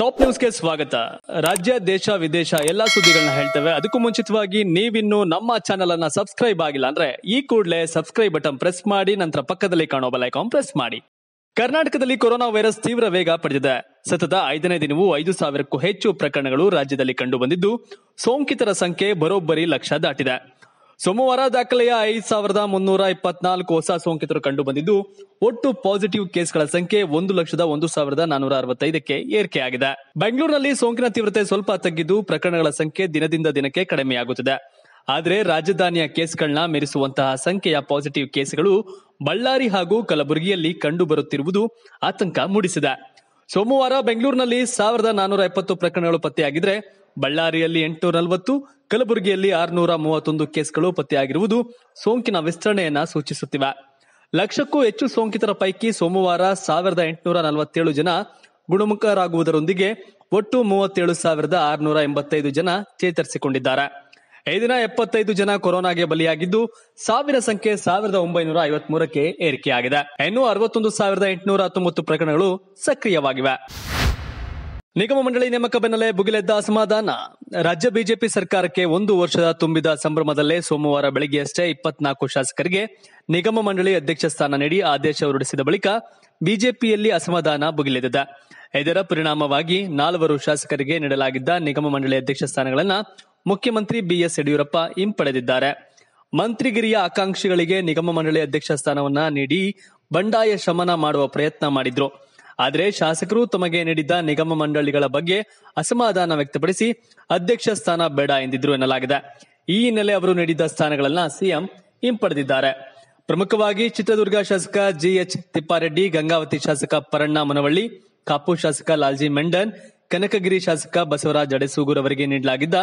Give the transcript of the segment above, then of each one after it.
Top ನ್ಯೂಸ್ಗೆ ಸ್ವಾಗತ. ರಾಜ್ಯ, ದೇಶ, ವಿದೇಶ ಎಲ್ಲಾ ಸುದ್ದಿಗಳನ್ನ ಹೇಳ್ತೇವೆ. ಅದಕ್ಕೂ ಮುಂಚಿತವಾಗಿ ನೀವಿನ್ನು ನಮ್ಮ ಚಾನೆಲ್ ಅನ್ನ ಸಬ್ಸ್ಕ್ರೈಬ್ ಆಗಿಲ್ಲ ಅಂದ್ರೆ ಈ ಕೂಡಲೇ ಸಬ್ಸ್ಕ್ರೈಬ್ ಬಟನ್ ಪ್ರೆಸ್ ಮಾಡಿ, ನಂತರ ಪಕ್ಕದಲ್ಲಿ ಕಾಣೋ ಬೆಲ್ ಐಕಾನ್ ಪ್ರೆಸ್ ಮಾಡಿ. ಕರ್ನಾಟಕದಲ್ಲಿ ಕೊರೋನಾ ವೈರಸ್ ತೀವ್ರ ವೇಗ ಪಡೆದಿದೆ. ಸತತ ಐದನೇ ದಿನವೂ ಐದು ಸಾವಿರಕ್ಕೂ ಹೆಚ್ಚು ಪ್ರಕರಣಗಳು ರಾಜ್ಯದಲ್ಲಿ ಕಂಡು ಬಂದಿದ್ದು ಸೋಂಕಿತರ ಸಂಖ್ಯೆ ಬರೋಬ್ಬರಿ ಲಕ್ಷ ದಾಟಿದೆ. ಸೋಮವಾರ ದಾಖಲೆಯ ಐದ್ ಸಾವಿರದ ಮುನ್ನೂರ ಇಪ್ಪತ್ನಾಲ್ಕು ಹೊಸ ಸೋಂಕಿತರು ಕಂಡು ಬಂದಿದ್ದು ಒಟ್ಟು ಪಾಸಿಟಿವ್ ಕೇಸ್ಗಳ ಸಂಖ್ಯೆ ಒಂದು ಲಕ್ಷದ ಒಂದು ಸಾವಿರದ ನಾನೂರ ಅರವತ್ತೈದಕ್ಕೆ ಏರಿಕೆಯಾಗಿದೆ. ಬೆಂಗಳೂರಿನಲ್ಲಿ ಸೋಂಕಿನ ತೀವ್ರತೆ ಸ್ವಲ್ಪ ತಗ್ಗಿದ್ದು, ಪ್ರಕರಣಗಳ ಸಂಖ್ಯೆ ದಿನದಿಂದ ದಿನಕ್ಕೆ ಕಡಿಮೆಯಾಗುತ್ತಿದೆ. ಆದರೆ ರಾಜಧಾನಿಯ ಕೇಸ್ಗಳನ್ನ ಮೀರಿಸುವಂತಹ ಸಂಖ್ಯೆಯ ಪಾಸಿಟಿವ್ ಕೇಸ್ಗಳು ಬಳ್ಳಾರಿ ಹಾಗೂ ಕಲಬುರಗಿಯಲ್ಲಿ ಕಂಡು ಬರುತ್ತಿರುವುದು ಆತಂಕ ಮೂಡಿಸಿದೆ. ಸೋಮವಾರ ಬೆಂಗಳೂರಿನಲ್ಲಿ ಸಾವಿರದ ನಾನೂರ ಎಪ್ಪತ್ತು ಪ್ರಕರಣಗಳು ಪತ್ತೆಯಾಗಿದ್ರೆ, ಬಳ್ಳಾರಿಯಲ್ಲಿ ಎಂಟು ನಲವತ್ತು, ಕಲಬುರಗಿಯಲ್ಲಿ ಆರುನೂರ ಮೂವತ್ತೊಂದು ಕೇಸ್ಗಳು ಪತ್ತೆಯಾಗಿರುವುದು ಸೋಂಕಿನ ವಿಸ್ತರಣೆಯನ್ನ ಸೂಚಿಸುತ್ತಿವೆ. ಲಕ್ಷಕ್ಕೂ ಹೆಚ್ಚು ಸೋಂಕಿತರ ಪೈಕಿ ಸೋಮವಾರ ಸಾವಿರದ ಎಂಟುನೂರ ನಲವತ್ತೇಳು ಜನ ಗುಣಮುಖರಾಗುವುದರೊಂದಿಗೆ ಒಟ್ಟು ಮೂವತ್ತೇಳು ಸಾವಿರದ ಆರುನೂರ ಎಂಬತ್ತೈದು ಜನ ಚೇತರಿಸಿಕೊಂಡಿದ್ದಾರೆ. ಈ ದಿನ ಎಪ್ಪತ್ತೈದು ಜನ ಕೊರೋನಾಗೆ ಬಲಿಯಾಗಿದ್ದು, ಸಾವಿರ ಸಂಖ್ಯೆ ಸಾವಿರದ ಒಂಬೈನೂರ ಐವತ್ ಮೂರಕ್ಕೆ ಏರಿಕೆಯಾಗಿದೆ. ಇನ್ನು ಅರವತ್ತೊಂದು ಸಾವಿರದ ಎಂಟುನೂರ ಹತ್ತೊಂಬತ್ತು ಪ್ರಕರಣಗಳು ಸಕ್ರಿಯವಾಗಿವೆ. ನಿಗಮ ಮಂಡಳಿ ನೇಮಕ ಬೆನ್ನಲ್ಲೇ ಭುಗಿಲೆದ್ದ ಅಸಮಾಧಾನ. ರಾಜ್ಯ ಬಿಜೆಪಿ ಸರ್ಕಾರಕ್ಕೆ ಒಂದು ವರ್ಷದ ತುಂಬಿದ ಸಂಭ್ರಮದಲ್ಲೇ ಸೋಮವಾರ ಬೆಳಗ್ಗೆಯಷ್ಟೇ ಇಪ್ಪತ್ನಾಲ್ಕು ಶಾಸಕರಿಗೆ ನಿಗಮ ಮಂಡಳಿ ಅಧ್ಯಕ್ಷ ಸ್ಥಾನ ನೀಡಿ ಆದೇಶ ಹೊರಡಿಸಿದ ಬಳಿಕ ಬಿಜೆಪಿಯಲ್ಲಿ ಅಸಮಾಧಾನ ಭುಗಿಲೆದ್ದಿದೆ. ಇದರ ಪರಿಣಾಮವಾಗಿ ನಾಲ್ವರು ಶಾಸಕರಿಗೆ ನೀಡಲಾಗಿದ್ದ ನಿಗಮ ಮಂಡಳಿ ಅಧ್ಯಕ್ಷ ಸ್ಥಾನಗಳನ್ನು ಮುಖ್ಯಮಂತ್ರಿ ಬಿಎಸ್ ಯಡಿಯೂರಪ್ಪ ಹಿಂಪಡೆದಿದ್ದಾರೆ. ಮಂತ್ರಿಗಿರಿಯ ಆಕಾಂಕ್ಷಿಗಳಿಗೆ ನಿಗಮ ಮಂಡಳಿ ಅಧ್ಯಕ್ಷ ಸ್ಥಾನವನ್ನ ನೀಡಿ ಬಂಡಾಯ ಶಮನ ಮಾಡುವ ಪ್ರಯತ್ನ ಮಾಡಿದ್ರು. ಆದರೆ ಶಾಸಕರು ತಮಗೆ ನೀಡಿದ್ದ ನಿಗಮ ಮಂಡಳಿಗಳ ಬಗ್ಗೆ ಅಸಮಾಧಾನ ವ್ಯಕ್ತಪಡಿಸಿ ಅಧ್ಯಕ್ಷ ಸ್ಥಾನ ಬೇಡ ಎಂದಿದ್ರು ಎನ್ನಲಾಗಿದೆ. ಈ ಹಿನ್ನೆಲೆ ಅವರು ನೀಡಿದ್ದ ಸ್ಥಾನಗಳನ್ನ ಸಿಎಂ ಹಿಂಪಡೆದಿದ್ದಾರೆ. ಪ್ರಮುಖವಾಗಿ ಚಿತ್ರದುರ್ಗ ಶಾಸಕ ಜಿಎಚ್ ತಿಪ್ಪಾರೆಡ್ಡಿ, ಗಂಗಾವತಿ ಶಾಸಕ ಪರಣ್ಣ ಮನವಳ್ಳಿ, ಕಾಪು ಶಾಸಕ ಲಾಲ್ಜಿ ಮೆಂಡನ್ ಕನಕಗಿರಿ ಶಾಸಕ ಬಸವರಾಜ್ ಅಡೆಸೂಗೂರ್ ಅವರಿಗೆ ನೀಡಲಾಗಿದ್ದ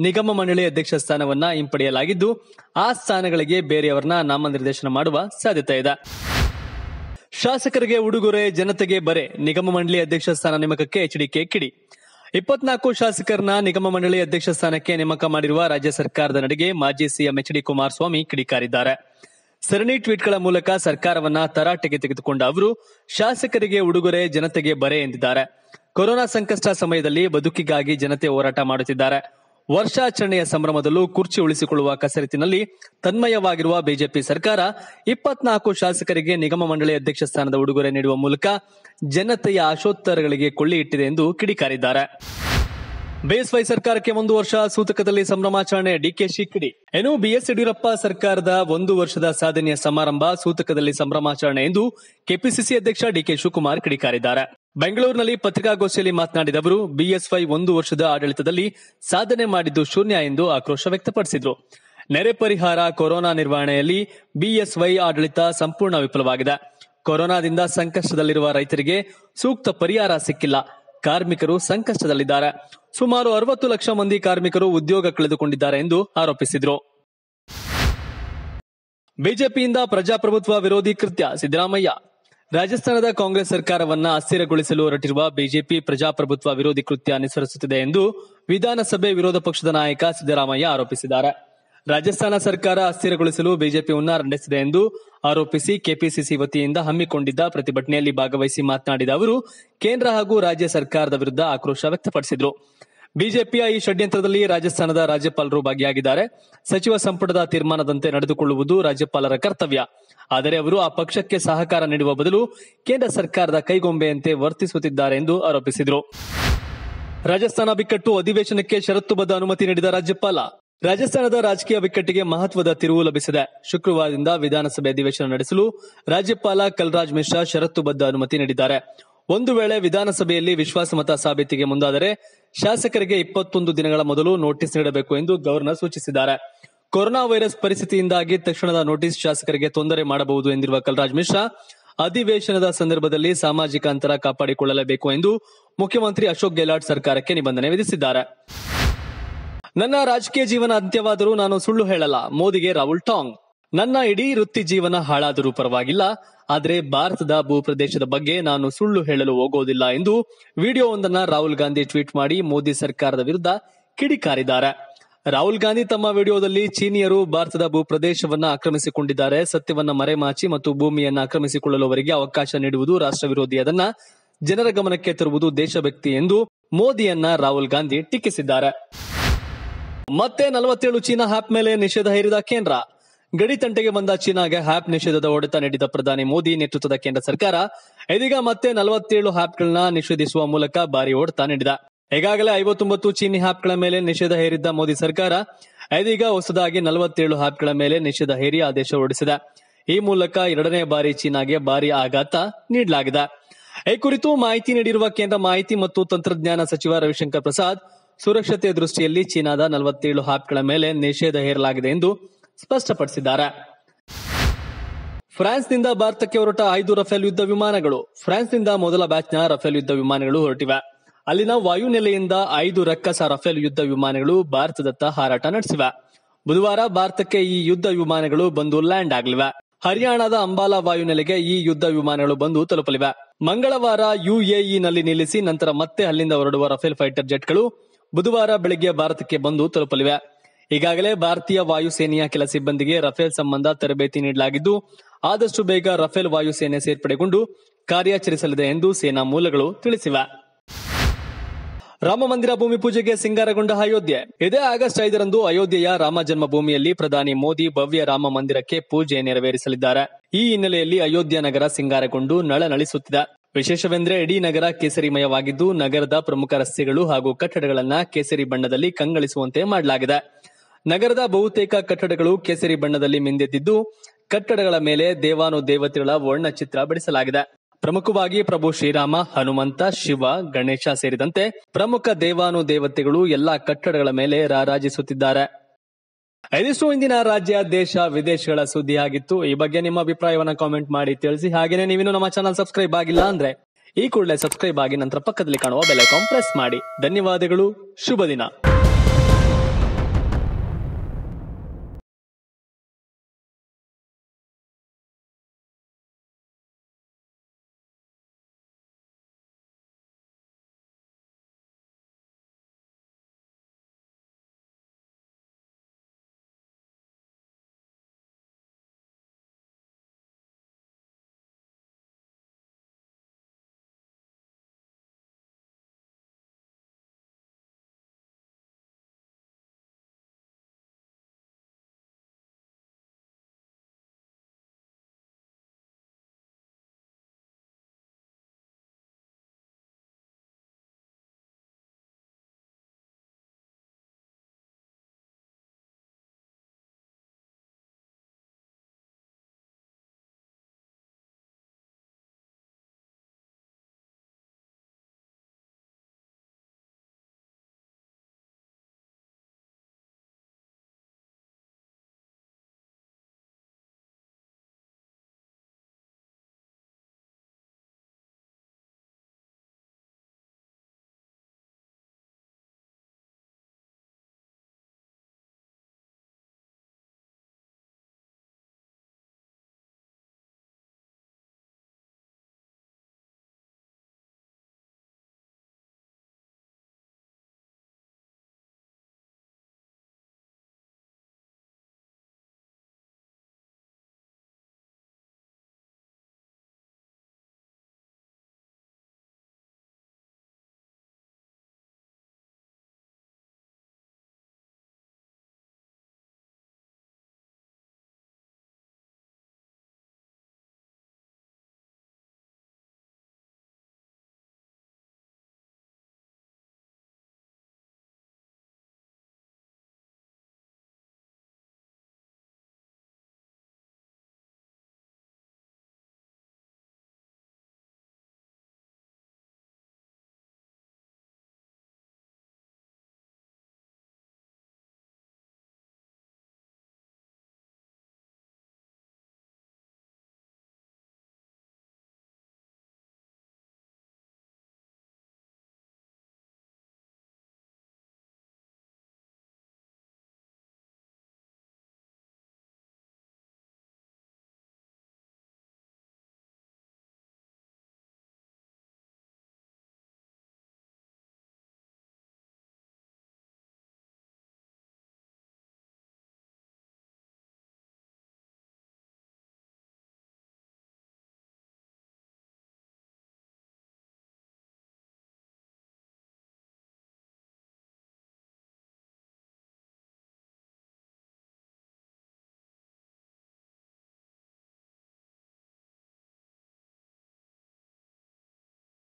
ನಿಗಮ ಮಂಡಳಿ ಅಧ್ಯಕ್ಷ ಸ್ಥಾನವನ್ನ ಹಿಂಪಡೆಯಲಾಗಿದ್ದು, ಆ ಸ್ಥಾನಗಳಿಗೆ ಬೇರೆಯವರನ್ನ ನಾಮನಿರ್ದೇಶನ ಮಾಡುವ ಸಾಧ್ಯತೆ ಇದೆ. ಶಾಸಕರಿಗೆ ಉಡುಗೊರೆ, ಜನತೆಗೆ ಬರೆ, ನಿಗಮ ಮಂಡಳಿ ಅಧ್ಯಕ್ಷ ಸ್ಥಾನ ನೇಮಕಕ್ಕೆ ಎಚ್ಡಿಕೆ ಕಿಡಿ. ಇಪ್ಪತ್ನಾಲ್ಕು ಶಾಸಕರನ್ನ ನಿಗಮ ಮಂಡಳಿ ಅಧ್ಯಕ್ಷ ಸ್ಥಾನಕ್ಕೆ ನೇಮಕ ಮಾಡಿರುವ ರಾಜ್ಯ ಸರ್ಕಾರದ ನಡೆಗೆ ಮಾಜಿ ಸಿಎಂ ಎಚ್ ಡಿ ಕುಮಾರಸ್ವಾಮಿ ಕಿಡಿಕಾರಿದ್ದಾರೆ. ಸರಣಿ ಟ್ವೀಟ್ಗಳ ಮೂಲಕ ಸರ್ಕಾರವನ್ನ ತರಾಟೆಗೆ ತೆಗೆದುಕೊಂಡ ಅವರು, ಶಾಸಕರಿಗೆ ಉಡುಗೊರೆ, ಜನತೆಗೆ ಬರೆ ಎಂದಿದ್ದಾರೆ. ಕೊರೋನಾ ಸಂಕಷ್ಟ ಸಮಯದಲ್ಲಿ ಬದುಕಿಗಾಗಿ ಜನತೆ ಹೋರಾಟ ಮಾಡುತ್ತಿದ್ದಾರೆ. ವರ್ಷಾಚರಣೆಯ ಸಂಭ್ರಮದಲ್ಲೂ ಕುರ್ಚಿ ಉಳಿಸಿಕೊಳ್ಳುವ ಕಸರತ್ತಿನಲ್ಲಿ ತನ್ಮಯವಾಗಿರುವ ಬಿಜೆಪಿ ಸರ್ಕಾರ ಇಪ್ಪತ್ನಾಲ್ಕು ಶಾಸಕರಿಗೆ ನಿಗಮ ಮಂಡಳಿ ಅಧ್ಯಕ್ಷ ಸ್ಥಾನದ ಉಡುಗೊರೆ ನೀಡುವ ಮೂಲಕ ಜನತೆಯ ಆಶೋತ್ತರಗಳಿಗೆ ಕೊಳ್ಳಿ ಇಟ್ಟಿದೆ ಎಂದು ಕಿಡಿಕಾರಿದ್ದಾರೆ. ಬಿಎಸ್ವೈ ಸರ್ಕಾರಕ್ಕೆ ಒಂದು ವರ್ಷ, ಸೂತಕದಲ್ಲಿ ಸಂಭ್ರಮಾಚರಣೆ, ಡಿಕೆ ಕಿಡಿ ಏನು, ಬಿಎಸ್ ಯಡಿಯೂರಪ್ಪ ಸರ್ಕಾರದ ಒಂದು ವರ್ಷದ ಸಾಧನೆಯ ಸಮಾರಂಭ, ಸೂತಕದಲ್ಲಿ ಸಂಭ್ರಮಾಚರಣೆ ಎಂದು ಕೆಪಿಸಿಸಿ ಅಧ್ಯಕ್ಷ ಡಿಕೆ ಶಿವಕುಮಾರ್ ಕಿಡಿಕಾರಿದ್ದಾರೆ. ಬೆಂಗಳೂರಿನಲ್ಲಿ ಪತ್ರಿಕಾಗೋಷ್ಠಿಯಲ್ಲಿ ಮಾತನಾಡಿದ ಅವರು, ಬಿಎಸ್ವೈ ಒಂದು ವರ್ಷದ ಆಡಳಿತದಲ್ಲಿ ಸಾಧನೆ ಮಾಡಿದ್ದು ಶೂನ್ಯ ಎಂದು ಆಕ್ರೋಶ ವ್ಯಕ್ತಪಡಿಸಿದರು. ನೆರೆ ಪರಿಹಾರ, ಕೊರೋನಾ ನಿರ್ವಹಣೆಯಲ್ಲಿ ಬಿಎಸ್ವೈ ಆಡಳಿತ ಸಂಪೂರ್ಣ ವಿಫಲವಾಗಿದೆ. ಕೊರೋನಾದಿಂದ ಸಂಕಷ್ಟದಲ್ಲಿರುವ ರೈತರಿಗೆ ಸೂಕ್ತ ಪರಿಹಾರ ಸಿಕ್ಕಿಲ್ಲ. ಕಾರ್ಮಿಕರು ಸಂಕಷ್ಟದಲ್ಲಿದ್ದಾರೆ. ಸುಮಾರು ಅರವತ್ತು ಲಕ್ಷ ಮಂದಿ ಕಾರ್ಮಿಕರು ಉದ್ಯೋಗ ಕಳೆದುಕೊಂಡಿದ್ದಾರೆ ಎಂದು ಆರೋಪಿಸಿದರು. ಬಿಜೆಪಿಯಿಂದ ಪ್ರಜಾಪ್ರಭುತ್ವ ವಿರೋಧಿ ಕೃತ್ಯ, ಸಿದ್ದರಾಮಯ್ಯ. ರಾಜಸ್ಥಾನದ ಕಾಂಗ್ರೆಸ್ ಸರ್ಕಾರವನ್ನ ಅಸ್ಥಿರಗೊಳಿಸಲು ಹೊರಟಿರುವ ಬಿಜೆಪಿ ಪ್ರಜಾಪ್ರಭುತ್ವ ವಿರೋಧಿ ಕೃತ್ಯ ಅನುಸರಿಸುತ್ತಿದೆ ಎಂದು ವಿಧಾನಸಭೆ ವಿರೋಧ ಪಕ್ಷದ ನಾಯಕ ಸಿದ್ದರಾಮಯ್ಯ ಆರೋಪಿಸಿದ್ದಾರೆ. ರಾಜಸ್ಥಾನ ಸರ್ಕಾರ ಅಸ್ಥಿರಗೊಳಿಸಲು ಬಿಜೆಪಿ ಹುನ್ನಾರ ನಡೆಸಿದೆ ಎಂದು ಆರೋಪಿಸಿ ಕೆಪಿಸಿಸಿ ವತಿಯಿಂದ ಹಮ್ಮಿಕೊಂಡಿದ್ದ ಪ್ರತಿಭಟನೆಯಲ್ಲಿ ಭಾಗವಹಿಸಿ ಮಾತನಾಡಿದ ಅವರು, ಕೇಂದ್ರ ಹಾಗೂ ರಾಜ್ಯ ಸರ್ಕಾರದ ವಿರುದ್ಧ ಆಕ್ರೋಶ ವ್ಯಕ್ತಪಡಿಸಿದರು. ಬಿಜೆಪಿಯ ಈ ಷಡ್ಯಂತ್ರದಲ್ಲಿ ರಾಜಸ್ಥಾನದ ರಾಜ್ಯಪಾಲರು ಭಾಗಿಯಾಗಿದ್ದಾರೆ. ಸಚಿವ ಸಂಪುಟದ ತೀರ್ಮಾನದಂತೆ ನಡೆದುಕೊಳ್ಳುವುದು ರಾಜ್ಯಪಾಲರ ಕರ್ತವ್ಯ. ಆದರೆ ಅವರು ಆ ಪಕ್ಷಕ್ಕೆ ಸಹಕಾರ ನೀಡುವ ಬದಲು ಕೇಂದ್ರ ಸರ್ಕಾರದ ಕೈಗೊಂಬೆಯಂತೆ ವರ್ತಿಸುತ್ತಿದ್ದಾರೆ ಎಂದು ಆರೋಪಿಸಿದರು. ರಾಜಸ್ಥಾನ ಬಿಕ್ಕಟ್ಟು ಅಧಿವೇಶನಕ್ಕೆ ಷರತ್ತುಬದ್ಧ ಅನುಮತಿ ನೀಡಿದ ರಾಜ್ಯಪಾಲ ರಾಜಸ್ಥಾನದ ರಾಜಕೀಯ ಬಿಕ್ಕಟ್ಟಿಗೆ ಮಹತ್ವದ ತಿರುವು ಲಭಿಸಿದೆ. ಶುಕ್ರವಾರದಿಂದ ವಿಧಾನಸಭೆ ಅಧಿವೇಶನ ನಡೆಸಲು ರಾಜ್ಯಪಾಲ ಕಲ್ರಾಜ್ ಮಿಶ್ರಾ ಷರತ್ತುಬದ್ಧ ಅನುಮತಿ ನೀಡಿದ್ದಾರೆ. ಒಂದು ವೇಳೆ ವಿಧಾನಸಭೆಯಲ್ಲಿ ವಿಶ್ವಾಸಮತ ಸಾಬೀತಿಗೆ ಮುಂದಾದರೆ ಶಾಸಕರಿಗೆ ಇಪ್ಪತ್ತೊಂದು ದಿನಗಳ ಮೊದಲು ನೋಟಿಸ್ ನೀಡಬೇಕು ಎಂದು ಗವರ್ನರ್ ಸೂಚಿಸಿದ್ದಾರೆ. ಕೊರೋನಾ ವೈರಸ್ ಪರಿಸ್ಥಿತಿಯಿಂದಾಗಿ ತಕ್ಷಣದ ನೋಟಿಸ್ ಶಾಸಕರಿಗೆ ತೊಂದರೆ ಮಾಡಬಹುದು ಎಂದಿರುವ ಕಲ್ರಾಜ್ ಮಿಶ್ರಾ, ಅಧಿವೇಶನದ ಸಂದರ್ಭದಲ್ಲಿ ಸಾಮಾಜಿಕ ಅಂತರ ಕಾಪಾಡಿಕೊಳ್ಳಲೇಬೇಕು ಎಂದು ಮುಖ್ಯಮಂತ್ರಿ ಅಶೋಕ್ ಗೆಹ್ಲಾಟ್ ಸರ್ಕಾರಕ್ಕೆ ನಿಬಂಧನೆ ವಿಧಿಸಿದ್ದಾರೆ. ನನ್ನ ರಾಜಕೀಯ ಜೀವನ ಅಂತ್ಯವಾದರೂ ನಾನು ಸುಳ್ಳು ಹೇಳಲ್ಲ. ಮೋದಿಗೆ ರಾಹುಲ್ ಟಾಂಗ್. ನನ್ನ ಇಡೀ ವೃತ್ತಿ ಜೀವನ ಹಾಳಾದರೂ ಪರವಾಗಿಲ್ಲ. ಆದರೆ ಭಾರತದ ಭೂಪ್ರದೇಶದ ಬಗ್ಗೆ ನಾನು ಸುಳ್ಳು ಹೇಳಲು ಹೋಗೋದಿಲ್ಲ ಎಂದು ವಿಡಿಯೋವೊಂದನ್ನ ರಾಹುಲ್ ಗಾಂಧಿ ಟ್ವೀಟ್ ಮಾಡಿ ಮೋದಿ ಸರ್ಕಾರದ ವಿರುದ್ಧ ಕಿಡಿಕಾರಿದ್ದಾರೆ. ರಾಹುಲ್ ಗಾಂಧಿ ತಮ್ಮ ವಿಡಿಯೋದಲ್ಲಿ ಚೀನಿಯರು ಭಾರತದ ಭೂಪ್ರದೇಶವನ್ನ ಆಕ್ರಮಿಸಿಕೊಂಡಿದ್ದಾರೆ. ಸತ್ಯವನ್ನ ಮರೆಮಾಚಿ ಮತ್ತು ಭೂಮಿಯನ್ನ ಆಕ್ರಮಿಸಿಕೊಳ್ಳಲು ಅವರಿಗೆ ಅವಕಾಶ ನೀಡುವುದು ರಾಷ್ಟ್ರ ವಿರೋಧಿ ಅದನ್ನ ಜನರ ಗಮನಕ್ಕೆ ತರುವುದು ದೇಶಭಕ್ತಿ ಎಂದು ಮೋದಿಯನ್ನ ರಾಹುಲ್ ಗಾಂಧಿ ಟೀಕಿಸಿದ್ದಾರೆ. ಮತ್ತೆ ನಲವತ್ತೇಳು ಚೀನಾ ಹ್ಯಾಪ್ ಮೇಲೆ ನಿಷೇಧ ಹೇರಿದ ಕೇಂದ್ರ. ಗಡಿ ತಂಟೆಗೆ ಬಂದ ಚೀನಾಗೆ ಹ್ಯಾಪ್ ನಿಷೇಧದ ಹೊಡೆತ ನೀಡಿದ ಪ್ರಧಾನಿ ಮೋದಿ ನೇತೃತ್ವದ ಕೇಂದ್ರ ಸರ್ಕಾರ, ಇದೀಗ ಮತ್ತೆ ನಲವತ್ತೇಳು ಹ್ಯಾಪ್ಗಳನ್ನ ನಿಷೇಧಿಸುವ ಮೂಲಕ ಭಾರಿ ಹೊಡೆತ ನೀಡಿದ. ಈಗಾಗಲೇ ಐವತ್ತೊಂಬತ್ತು ಚೀನಿ ಹ್ಯಾಪ್ಗಳ ಮೇಲೆ ನಿಷೇಧ ಹೇರಿದ್ದ ಮೋದಿ ಸರ್ಕಾರ, ಇದೀಗ ಹೊಸದಾಗಿ ನಲವತ್ತೇಳು ಹ್ಯಾಪ್ಗಳ ಮೇಲೆ ನಿಷೇಧ ಹೇರಿ ಆದೇಶ ಹೊರಡಿಸಿದೆ. ಈ ಮೂಲಕ ಎರಡನೇ ಬಾರಿ ಚೀನಾಗೆ ಭಾರಿ ಆಘಾತ ನೀಡಲಾಗಿದೆ. ಈ ಕುರಿತು ಮಾಹಿತಿ ನೀಡಿರುವ ಕೇಂದ್ರ ಮಾಹಿತಿ ಮತ್ತು ತಂತ್ರಜ್ಞಾನ ಸಚಿವ ರವಿಶಂಕರ್ ಪ್ರಸಾದ್ ಸುರಕ್ಷತೆ ದೃಷ್ಟಿಯಲ್ಲಿ ಚೀನಾದ ನಲವತ್ತೇಳು ಹ್ಯಾಪ್ಗಳ ಮೇಲೆ ನಿಷೇಧ ಹೇರಲಾಗಿದೆ ಎಂದು ಸ್ಪಷ್ಟಪಡಿಸಿದ್ದಾರೆ. ಫ್ರಾನ್ಸ್ನಿಂದ ಭಾರತಕ್ಕೆ ಹೊರಟ ಐದು ರಫೇಲ್ ಯುದ್ಧ ವಿಮಾನಗಳು, ಫ್ರಾನ್ಸ್ನಿಂದ ಮೊದಲ ಬ್ಯಾಚ್ನ ರಫೇಲ್ ಯುದ್ಧ ವಿಮಾನಗಳು ಹೊರಟಿವೆ. ಅಲ್ಲಿನ ವಾಯುನೆಲೆಯಿಂದ ಐದು ರಕ್ಕಸ ರಫೇಲ್ ಯುದ್ಧ ವಿಮಾನಗಳು ಭಾರತದತ್ತ ಹಾರಾಟ ನಡೆಸಿವೆ. ಬುಧವಾರ ಭಾರತಕ್ಕೆ ಈ ಯುದ್ಧ ವಿಮಾನಗಳು ಬಂದು ಲ್ಯಾಂಡ್ ಆಗಲಿವೆ. ಹರಿಯಾಣದ ಅಂಬಾಲಾ ವಾಯುನೆಲೆಗೆ ಈ ಯುದ್ಧ ವಿಮಾನಗಳು ಬಂದು ತಲುಪಲಿವೆ. ಮಂಗಳವಾರ ಯುಎಇನಲ್ಲಿ ನಿಲ್ಲಿಸಿ ನಂತರ ಮತ್ತೆ ಅಲ್ಲಿಂದ ಹೊರಡುವ ರಫೇಲ್ ಫೈಟರ್ ಜೆಟ್ಗಳು ಬುಧವಾರ ಬೆಳಗ್ಗೆ ಭಾರತಕ್ಕೆ ಬಂದು ತಲುಪಲಿವೆ. ಈಗಾಗಲೇ ಭಾರತೀಯ ವಾಯುಸೇನೆಯ ಕೆಲ ಸಿಬ್ಬಂದಿಗೆ ರಫೇಲ್ ಸಂಬಂಧ ತರಬೇತಿ ನೀಡಲಾಗಿದ್ದು, ಆದಷ್ಟು ಬೇಗ ರಫೇಲ್ ವಾಯುಸೇನೆ ಸೇರ್ಪಡೆಗೊಂಡು ಕಾರ್ಯಾಚರಿಸಲಿದೆ ಎಂದು ಸೇನಾ ಮೂಲಗಳು ತಿಳಿಸಿವೆ. ರಾಮ ಮಂದಿರ ಭೂಮಿ ಪೂಜೆಗೆ ಸಿಂಗಾರಗೊಂಡ ಅಯೋಧ್ಯೆ. ಇದೇ ಆಗಸ್ಟ್ ಐದರಂದು ಅಯೋಧ್ಯೆಯ ರಾಮ ಜನ್ಮಭೂಮಿಯಲ್ಲಿ ಪ್ರಧಾನಿ ಮೋದಿ ಭವ್ಯ ರಾಮ ಮಂದಿರಕ್ಕೆ ಪೂಜೆ ನೆರವೇರಿಸಲಿದ್ದಾರೆ. ಈ ಹಿನ್ನೆಲೆಯಲ್ಲಿ ಅಯೋಧ್ಯ ನಗರ ಸಿಂಗಾರಗೊಂಡು ನಳನಳಿಸುತ್ತಿದೆ. ವಿಶೇಷವೆಂದರೆ ಇಡೀ ನಗರ ಕೇಸರಿಮಯವಾಗಿದ್ದು ನಗರದ ಪ್ರಮುಖ ರಸ್ತೆಗಳು ಹಾಗೂ ಕಟ್ಟಡಗಳನ್ನ ಕೇಸರಿ ಬಣ್ಣದಲ್ಲಿ ಕಂಗಳಿಸುವಂತೆ ಮಾಡಲಾಗಿದೆ. ನಗರದ ಬಹುತೇಕ ಕಟ್ಟಡಗಳು ಕೇಸರಿ ಬಣ್ಣದಲ್ಲಿ ಮಿಂದೆದ್ದಿದ್ದು ಕಟ್ಟಡಗಳ ಮೇಲೆ ದೇವಾನು ದೇವತೆಗಳ ವರ್ಣಚಿತ್ರ ಬಿಡಿಸಲಾಗಿದೆ. ಪ್ರಮುಖವಾಗಿ ಪ್ರಭು ಶ್ರೀರಾಮ, ಹನುಮಂತ, ಶಿವ, ಗಣೇಶ ಸೇರಿದಂತೆ ಪ್ರಮುಖ ದೇವಾನು ದೇವತೆಗಳು ಎಲ್ಲಾ ಕಟ್ಟಡಗಳ ಮೇಲೆ ರಾರಾಜಿಸುತ್ತಿದ್ದಾರೆ. ಇದಿಷ್ಟು ಇಂದಿನ ರಾಜ್ಯ, ದೇಶ, ವಿದೇಶಗಳ ಸುದ್ದಿ ಆಗಿತ್ತು ಈ ಬಗ್ಗೆ ನಿಮ್ಮ ಅಭಿಪ್ರಾಯವನ್ನ ಕಾಮೆಂಟ್ ಮಾಡಿ ತಿಳಿಸಿ. ಹಾಗೇನೆ ನೀವಿನ್ನು ನಮ್ಮ ಚಾನಲ್ ಸಬ್ಸ್ಕ್ರೈಬ್ ಆಗಿಲ್ಲ ಅಂದ್ರೆ ಈ ಕೂಡಲೇ ಸಬ್ಸ್ಕ್ರೈಬ್ ಆಗಿ ನಂತರ ಪಕ್ಕದಲ್ಲಿ ಕಾಣುವ ಬೆಲ್ ಐಕಾನ್ ಪ್ರೆಸ್ ಮಾಡಿ. ಧನ್ಯವಾದಗಳು. ಶುಭ ದಿನ.